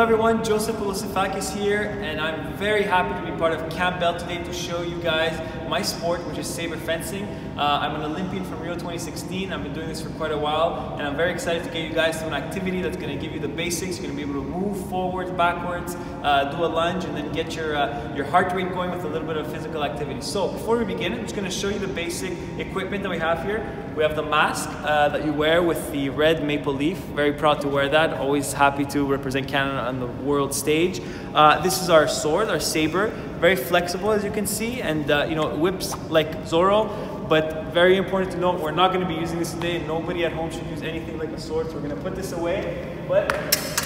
Hello everyone, Joseph Polossifakis here, and I'm very happy to be part of Camp Bell today to show you guys my sport, which is saber fencing. Uh, I'm an Olympian from Rio 2016. I've been doing this for quite a while, and I'm very excited to get you guys to an activity that's going to give you the basics. You're going to be able to move forwards, backwards, uh, do a lunge, and then get your uh, your heart rate going with a little bit of physical activity. So before we begin, I'm just going to show you the basic equipment that we have here. We have the mask uh, that you wear with the red maple leaf. Very proud to wear that. Always happy to represent Canada on the world stage. Uh, this is our sword, our saber. Very flexible, as you can see, and uh, you know whips like Zorro. But very important to note, we're not going to be using this today. Nobody at home should use anything like a sword, so we're going to put this away. But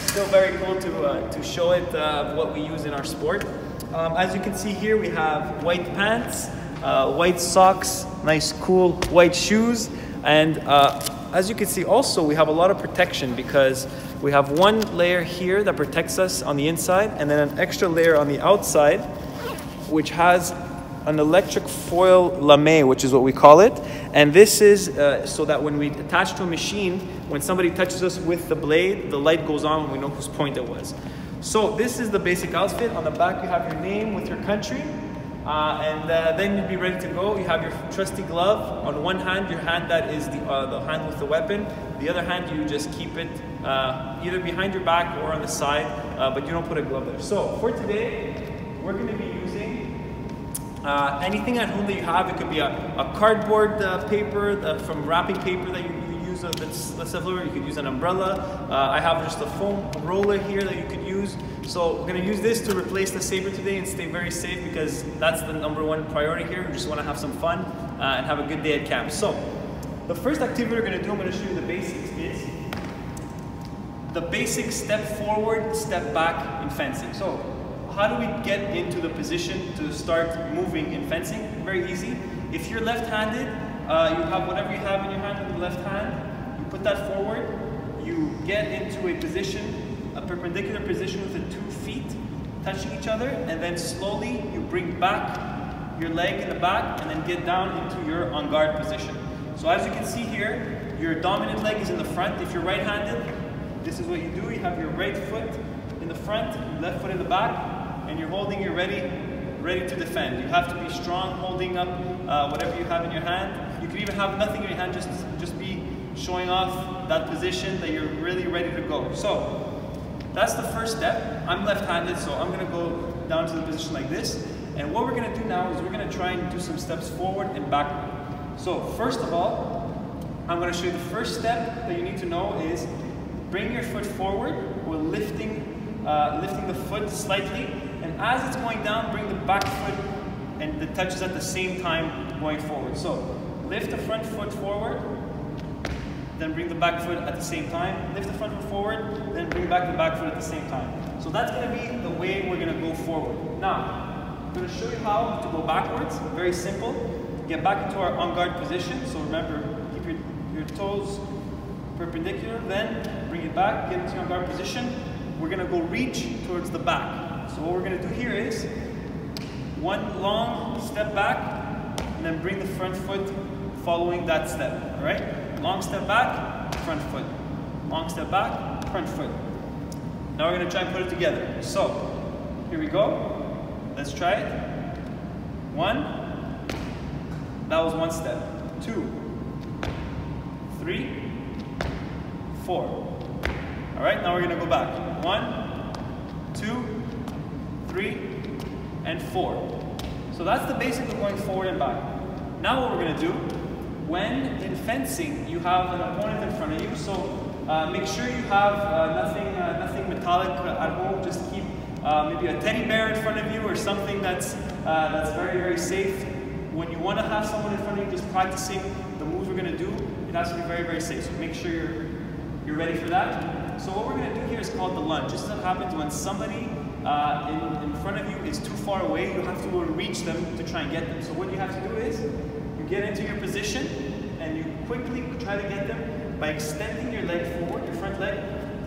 still very cool to uh, to show it uh, what we use in our sport. Um, as you can see here, we have white pants uh, white socks, nice cool white shoes, and uh, as you can see also we have a lot of protection because we have one layer here that protects us on the inside and then an extra layer on the outside which has an electric foil lamé, which is what we call it. And this is uh, so that when we attach to a machine, when somebody touches us with the blade, the light goes on and we know whose point it was. So this is the basic outfit. On the back you have your name with your country. Uh, and uh, then you'd be ready to go. You have your trusty glove. On one hand, your hand that is the, uh, the hand with the weapon. The other hand, you just keep it uh, either behind your back or on the side, uh, but you don't put a glove there. So for today, we're going to be uh, anything at home that you have. It could be a, a cardboard paper from wrapping paper that you use a, that's, that's You could use an umbrella. Uh, I have just a foam roller here that you could use. So we're gonna use this to replace the Saber today and stay very safe because that's the number one priority here. We just wanna have some fun uh, and have a good day at camp. So the first activity we're gonna do, I'm gonna show you the basics, is the basic step forward, step back in fencing. So how do we get into the position to start moving in fencing? Very easy. If you're left-handed, uh, you have whatever you have in your hand with the left hand, you put that forward, you get into a position, a perpendicular position with the two feet touching each other, and then slowly you bring back your leg in the back and then get down into your on guard position. So as you can see here, your dominant leg is in the front. If you're right-handed, this is what you do. You have your right foot in the front, left foot in the back, and you're holding your ready, ready to defend. You have to be strong, holding up uh, whatever you have in your hand, you could even have nothing in your hand, just, just be showing off that position that you're really ready to go. So that's the first step. I'm left-handed, so I'm gonna go down to the position like this. And what we're gonna do now is we're gonna try and do some steps forward and backward. So first of all, I'm gonna show you the first step that you need to know is bring your foot forward while lifting, uh, lifting the foot slightly. And as it's going down, bring the back foot and the touches at the same time going forward. So lift the front foot forward, then bring the back foot at the same time. Lift the front foot forward, then bring back the back foot at the same time. So that's going to be the way we're going to go forward. Now, I'm to show you how to go backwards. Very simple. Get back into our on guard position. So remember, keep your, your toes perpendicular, then bring it back, get into your on guard position. We're going to go reach towards the back. So what we're going to do here is one long step back, and then bring the front foot following that step, all right? Long step back, front foot. Long step back, front foot. Now we're gonna try and put it together. So, here we go. Let's try it. One. That was one step. Two. Three. Four. All right, now we're gonna go back. One, two, three, and four. So that's the basic of going forward and back. Now what we're going to do, when in fencing you have an opponent in front of you, so uh, make sure you have uh, nothing, uh, nothing metallic at home. Just keep uh, maybe a teddy bear in front of you or something that's, uh, that's very, very safe. When you want to have someone in front of you just practicing the moves we're going to do, it has to be very, very safe. So make sure you're, you're ready for that. So what we're going to do here is called the lunge. This is what happens when somebody uh, in, in front of you is too far away. You have to reach them to try and get them. So what you have to do is you get into your position and you quickly try to get them by extending your leg forward, your front leg,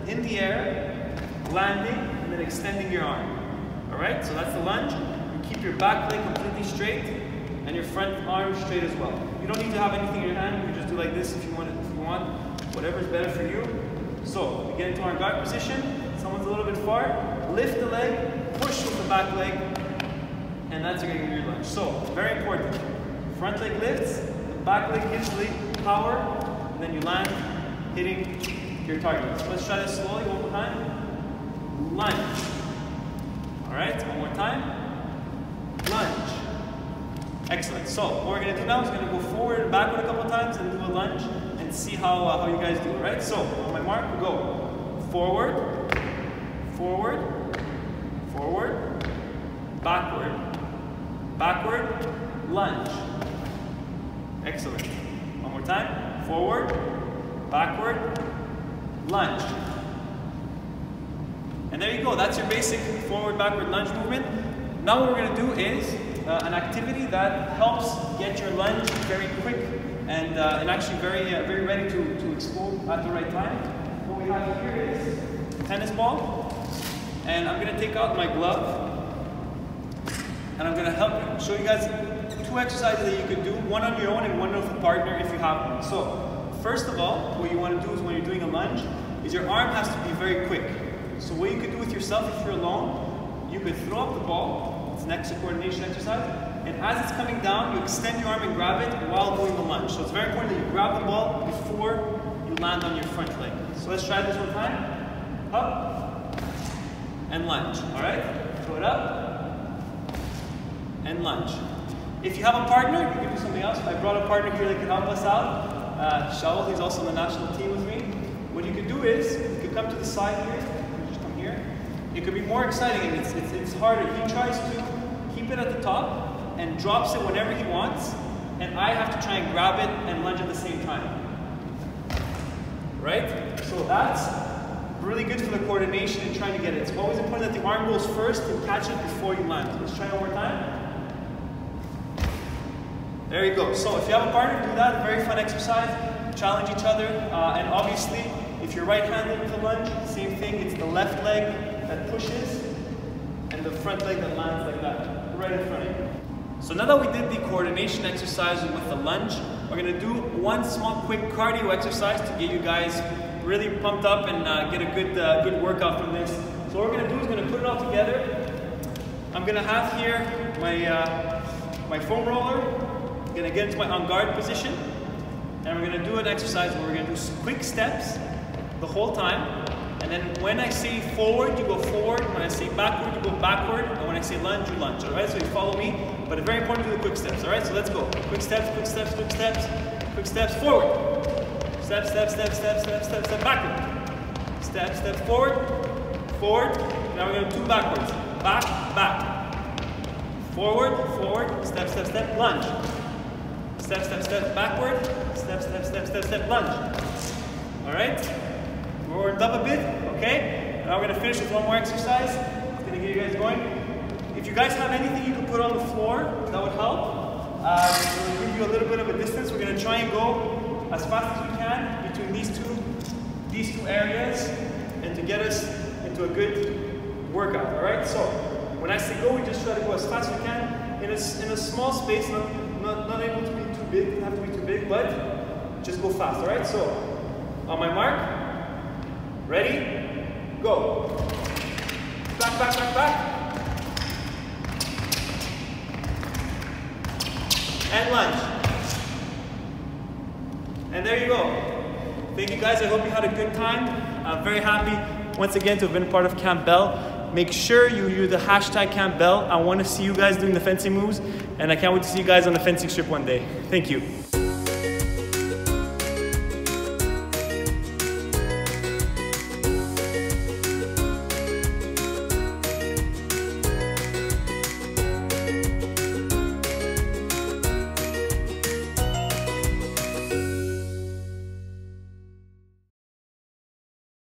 in the air, landing, and then extending your arm. All right, so that's the lunge. You keep your back leg completely straight and your front arm straight as well. You don't need to have anything in your hand. You just do like this if you want. If you want, whatever's better for you. So we get into our guard position. someone's a little bit far, lift the leg, push with the back leg, and that's going to you your lunge. So, very important. Front leg lifts, the back leg hits the power, and then you land, hitting your target. So let's try this slowly one more time. Lunge. All right, one more time. Lunge. Excellent. So what we're going to do now is going to go forward and backward a couple times and do a lunge and see how, uh, how you guys do. All right. So on my mark, go forward, forward, forward, backward, backward, lunge. Excellent. One more time. Forward, backward, lunge. And there you go. That's your basic forward, backward lunge movement. Now what we're going to do is uh, an activity that helps get your lunge very quick and, uh, and actually very, uh, very ready to, to explode at the right time. What we have here is tennis ball, and I'm going to take out my glove, and I'm going to help show you guys two exercises that you can do, one on your own and one with a partner if you have one. So, first of all, what you want to do is when you're doing a lunge, is your arm has to be very quick. So what you could do with yourself if you're alone, you could throw up the ball, it's an extra coordination exercise. And as it's coming down, you extend your arm and grab it while doing the lunge. So it's very important that you grab the ball before you land on your front leg. So let's try this one time. Up and lunge. All right? Throw it up and lunge. If you have a partner, you can do something else. I brought a partner here that can help us out. Uh, Shaul, he's also on the national team with me. What you can do is, you can come to the side here, just come here, it could be more exciting and it's, it's, it's harder. He tries to keep it at the top and drops it whenever he wants, and I have to try and grab it and lunge at the same time. Right? So that's really good for the coordination and trying to get it. It's always important that the arm goes first and catch it before you land. Let's try one more time. There you go. So if you have a partner, do that. Very fun exercise. Challenge each other. Uh, and obviously, if you're right-handed with the lunge, same thing. It's the left leg that pushes and the front leg that lands like that, right in front of you. So now that we did the coordination exercise with the lunge, we're gonna do one small quick cardio exercise to get you guys really pumped up and uh, get a good, uh, good workout from this. So what we're gonna do is gonna put it all together. I'm gonna have here my, uh, my foam roller. I'm gonna get into my on guard position. And we're gonna do an exercise where we're gonna do quick steps the whole time. And then when I say forward, you go forward. When I say backward, you go backward. And when I say lunge, you lunge. All right, so you follow me. But it's very important to do the quick steps. All right, so let's go. Quick steps, quick steps, quick steps, quick steps, forward. Step, step, step, step, step, step, step, backward. Step, step, forward, forward. Now we're going to do backwards. Back, back. Forward, forward, step, step, step, lunge. Step, step, step, backward. Step, step, step, step, step, lunge. All right? Warmed up a bit, okay? Now we're gonna finish with one more exercise. It's gonna get you guys going. If you guys have anything you can put on the floor, that would help. Uh, we'll give you a little bit of a distance. We're gonna try and go as fast as we can between these two, these two areas, and to get us into a good workout, all right? So, when I say go, we just try to go as fast as we can in a, in a small space, not, not, not able to be too big, doesn't have to be too big, but just go fast, all right? So, on my mark, Ready? Go. Back, back, back, back. And lunge. And there you go. Thank you guys. I hope you had a good time. I'm very happy once again to have been part of Camp Bell. Make sure you use the hashtag Camp Bell. I want to see you guys doing the fencing moves, and I can't wait to see you guys on the fencing strip one day. Thank you.